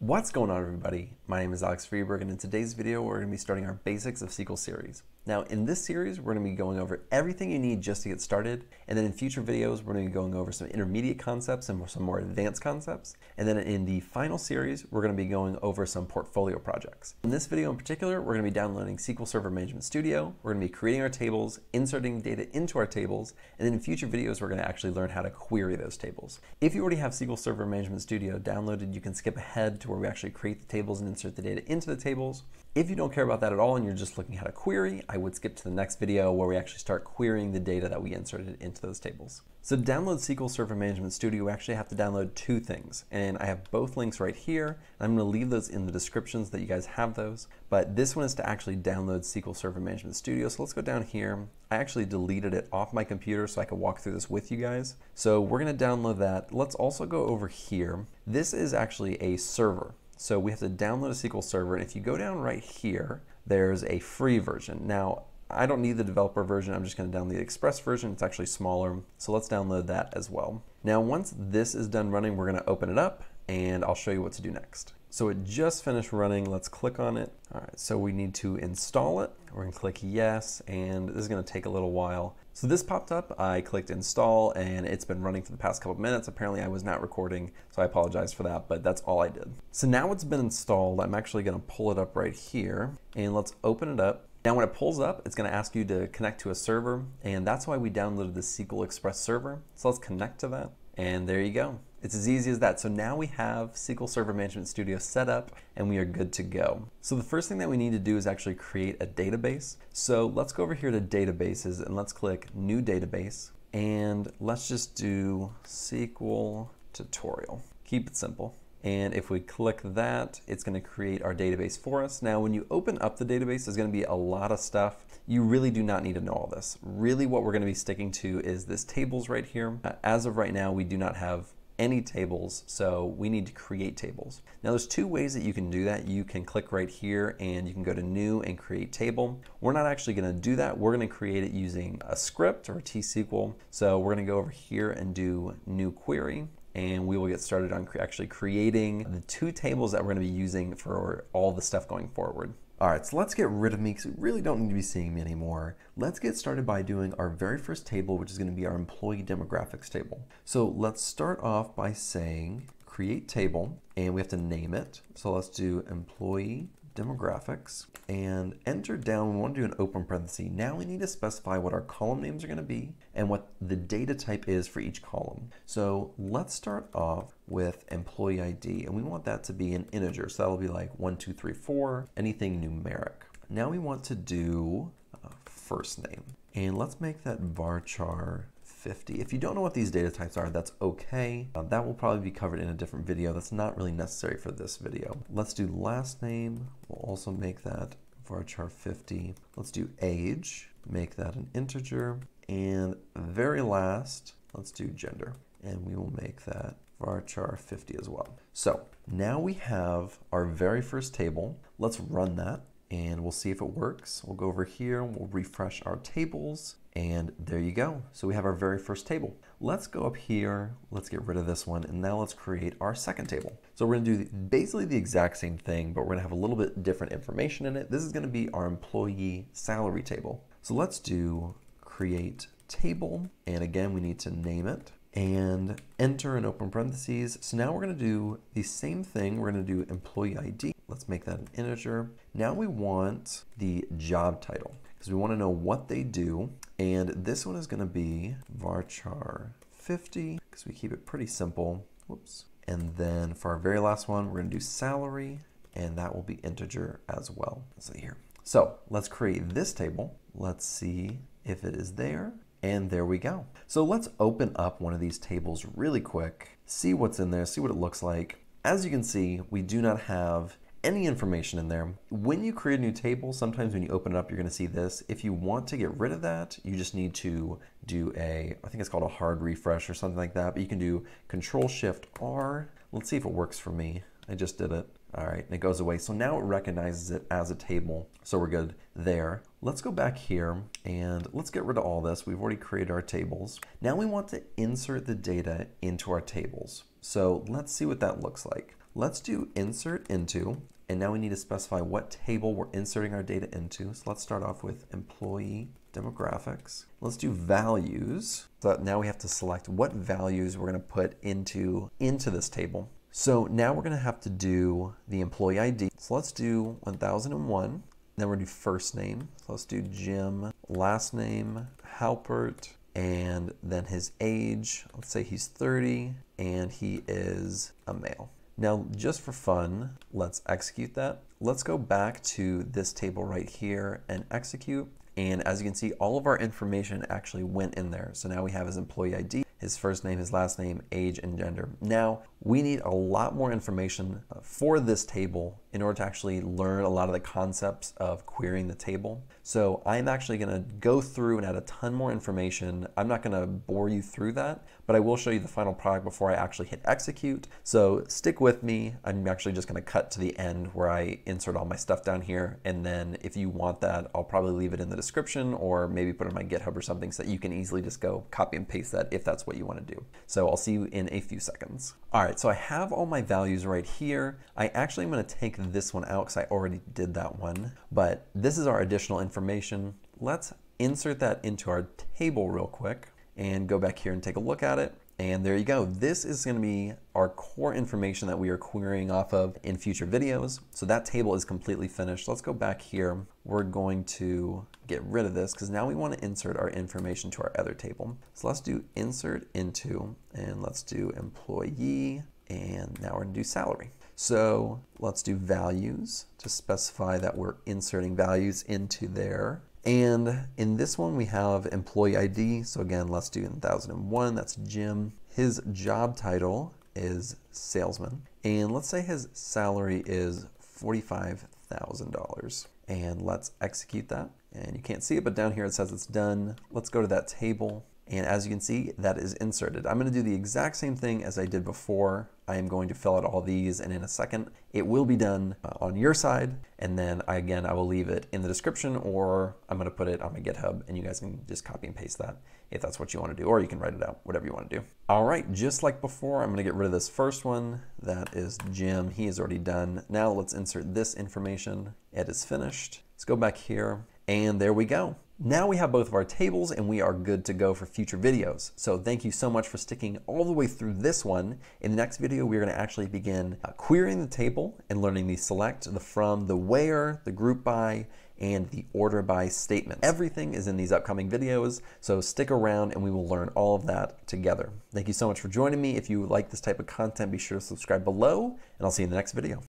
What's going on everybody? My name is Alex Freberg and in today's video we're going to be starting our Basics of SQL series. Now in this series we're going to be going over everything you need just to get started and then in future videos we're going to be going over some intermediate concepts and some more advanced concepts and then in the final series we're going to be going over some portfolio projects. In this video in particular we're going to be downloading SQL Server Management Studio, we're going to be creating our tables, inserting data into our tables, and then in future videos we're going to actually learn how to query those tables. If you already have SQL Server Management Studio downloaded you can skip ahead to where we actually create the tables and insert the data into the tables. If you don't care about that at all and you're just looking how to query, I would skip to the next video where we actually start querying the data that we inserted into those tables. So to download SQL Server Management Studio, we actually have to download two things. And I have both links right here. I'm gonna leave those in the descriptions that you guys have those. But this one is to actually download SQL Server Management Studio. So let's go down here. I actually deleted it off my computer so I could walk through this with you guys. So we're gonna download that. Let's also go over here. This is actually a server. So we have to download a SQL Server, and if you go down right here, there's a free version. Now, I don't need the developer version, I'm just gonna download the Express version, it's actually smaller, so let's download that as well. Now, once this is done running, we're gonna open it up, and I'll show you what to do next. So it just finished running. Let's click on it. All right, so we need to install it. We're gonna click yes, and this is gonna take a little while. So this popped up, I clicked install, and it's been running for the past couple minutes. Apparently I was not recording, so I apologize for that, but that's all I did. So now it's been installed, I'm actually gonna pull it up right here, and let's open it up. Now when it pulls up, it's gonna ask you to connect to a server, and that's why we downloaded the SQL Express server. So let's connect to that, and there you go. It's as easy as that. So now we have SQL Server Management Studio set up and we are good to go. So the first thing that we need to do is actually create a database. So let's go over here to databases and let's click new database and let's just do SQL tutorial. Keep it simple. And if we click that, it's going to create our database for us. Now, when you open up the database, there's going to be a lot of stuff. You really do not need to know all this. Really, what we're going to be sticking to is this tables right here. Uh, as of right now, we do not have any tables, so we need to create tables. Now there's two ways that you can do that. You can click right here and you can go to new and create table. We're not actually gonna do that. We're gonna create it using a script or a T-SQL. So we're gonna go over here and do new query and we will get started on actually creating the two tables that we're gonna be using for all the stuff going forward. All right, so let's get rid of me because you really don't need to be seeing me anymore. Let's get started by doing our very first table, which is going to be our employee demographics table. So let's start off by saying create table, and we have to name it. So let's do employee demographics and enter down, we want to do an open parenthesis. Now we need to specify what our column names are going to be and what the data type is for each column. So let's start off with employee ID and we want that to be an integer. So that'll be like one, two, three, four, anything numeric. Now we want to do uh, first name and let's make that varchar 50. If you don't know what these data types are, that's okay. Uh, that will probably be covered in a different video. That's not really necessary for this video. Let's do last name. We'll also make that varchar 50. Let's do age, make that an integer. And very last, let's do gender. And we will make that varchar 50 as well. So now we have our very first table. Let's run that and we'll see if it works. We'll go over here, and we'll refresh our tables, and there you go. So we have our very first table. Let's go up here, let's get rid of this one, and now let's create our second table. So we're gonna do basically the exact same thing, but we're gonna have a little bit different information in it. This is gonna be our employee salary table. So let's do create table, and again, we need to name it and enter an open parentheses. So now we're going to do the same thing. We're going to do employee ID. Let's make that an integer. Now we want the job title because we want to know what they do. And this one is going to be varchar 50 because we keep it pretty simple. Whoops. And then for our very last one, we're going to do salary and that will be integer as well. So here. So let's create this table. Let's see if it is there. And there we go. So let's open up one of these tables really quick, see what's in there, see what it looks like. As you can see, we do not have any information in there. When you create a new table, sometimes when you open it up, you're gonna see this. If you want to get rid of that, you just need to do a, I think it's called a hard refresh or something like that, but you can do Control Shift R. Let's see if it works for me. I just did it. All right, and it goes away. So now it recognizes it as a table. So we're good there. Let's go back here and let's get rid of all this. We've already created our tables. Now we want to insert the data into our tables. So let's see what that looks like. Let's do insert into, and now we need to specify what table we're inserting our data into. So let's start off with employee demographics. Let's do values. So now we have to select what values we're going to put into, into this table. So now we're going to have to do the employee ID. So let's do 1001. Then we're going to do first name. So let's do Jim, last name, Halpert, and then his age. Let's say he's 30 and he is a male. Now, just for fun, let's execute that. Let's go back to this table right here and execute. And as you can see, all of our information actually went in there. So now we have his employee ID, his first name, his last name, age, and gender. Now, we need a lot more information uh, for this table in order to actually learn a lot of the concepts of querying the table. So I'm actually gonna go through and add a ton more information. I'm not gonna bore you through that, but I will show you the final product before I actually hit execute. So stick with me. I'm actually just gonna cut to the end where I insert all my stuff down here. And then if you want that, I'll probably leave it in the description or maybe put it on my GitHub or something so that you can easily just go copy and paste that if that's what you wanna do. So I'll see you in a few seconds. All right, so I have all my values right here. I actually am gonna take this one out because I already did that one, but this is our additional information. Let's insert that into our table real quick and go back here and take a look at it. And there you go. This is going to be our core information that we are querying off of in future videos. So that table is completely finished. Let's go back here. We're going to get rid of this because now we want to insert our information to our other table. So let's do insert into and let's do employee and now we're going to do salary. So let's do values to specify that we're inserting values into there. And in this one, we have employee ID. So again, let's do 1001, that's Jim. His job title is salesman. And let's say his salary is $45,000. And let's execute that. And you can't see it, but down here it says it's done. Let's go to that table and as you can see, that is inserted. I'm gonna do the exact same thing as I did before. I am going to fill out all these and in a second, it will be done uh, on your side. And then I, again, I will leave it in the description or I'm gonna put it on my GitHub and you guys can just copy and paste that if that's what you wanna do, or you can write it out, whatever you wanna do. All right, just like before, I'm gonna get rid of this first one. That is Jim, he is already done. Now let's insert this information. It is finished. Let's go back here and there we go. Now we have both of our tables and we are good to go for future videos. So thank you so much for sticking all the way through this one. In the next video, we're gonna actually begin uh, querying the table and learning the select, the from, the where, the group by, and the order by statement. Everything is in these upcoming videos, so stick around and we will learn all of that together. Thank you so much for joining me. If you like this type of content, be sure to subscribe below, and I'll see you in the next video.